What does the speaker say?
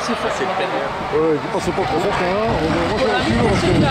assez fort. C'est Ouais, il passe pas trop fort. On va.